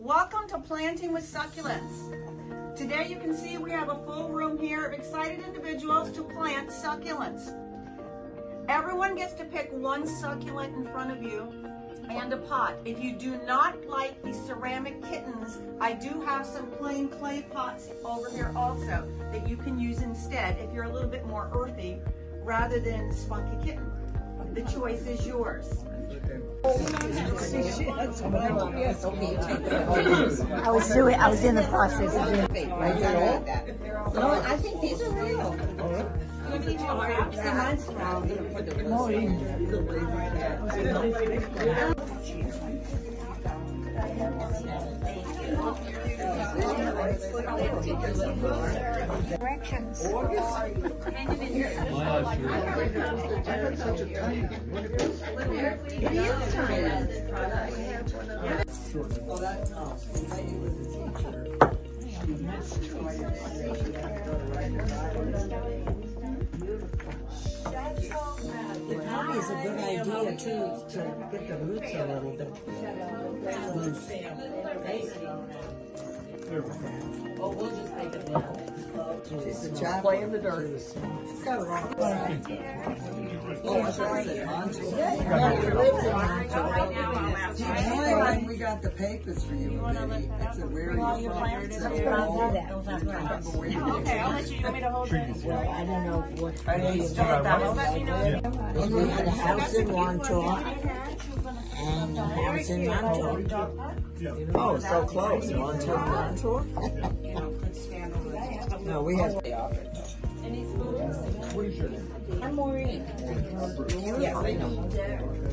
Welcome to Planting with Succulents. Today you can see we have a full room here of excited individuals to plant succulents. Everyone gets to pick one succulent in front of you and a pot. If you do not like the ceramic kittens, I do have some plain clay pots over here also that you can use instead if you're a little bit more earthy rather than spunky kitten. The choice is yours. I was doing, I was in the process of doing it. No, I think these are real. Directions. It is tiny. It probably is a good idea too, to get the roots a little bit Oh, loose. It's a job. Play in the dirt. Oh, I thought it said Montauk. Yeah, he lives in Montauk. When we got the papers for you, baby. It's a where are you from? That's what I'll. Okay, I'll let you, you want me to hold it? Well, I don't know what. Let me know. We had a house in Montauk and house in Montauk. Oh, so close. Montauk, Montauk? No, we have. I'm Maureen. Yes, I know.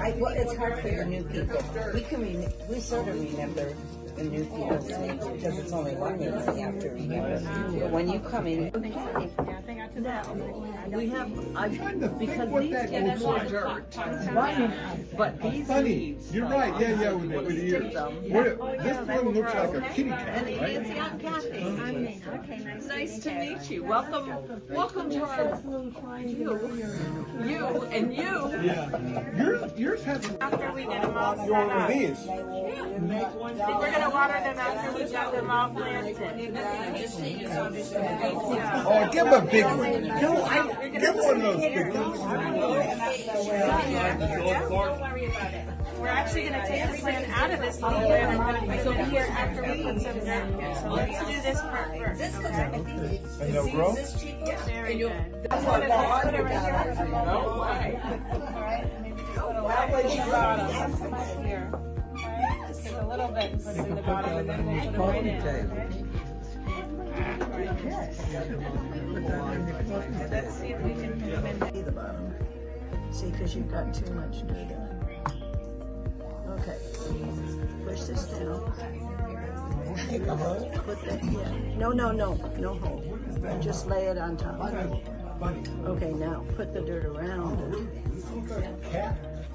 I, well, it's hard for the new people. We can, re- we sort of remember the new people's names because it's only one name we have to remember. But when you come in, We have, I, because these get more dirt, but these Funny, leaves. you're right, yeah, yeah, with the, with the ears. What- This one looks like a kitty cat, And right? Nancy, I'm Kathy. Nice to meet you. Welcome, welcome to our, you, you and you. Yeah. Yours, yours has, After we get them all set you're one of up. these. We're gonna water them after we've got them all planted. Oh, give him a big one. No, I. Give one of those big ones. Don't worry about it. We're actually gonna take the plant out of this little plant and put it here after we put some dirt. So let's do this part first. And they'll grow? Very good. That's what it is. Put it right here. No way. That was the bottom. Right here. Alright, just Let's see if we can put in. the bottom. See, because you've got too much dirt on it. Okay. Push this down. Put that, yeah. No, no, no, no hole. Just lay it on top. Okay, now put the dirt around it.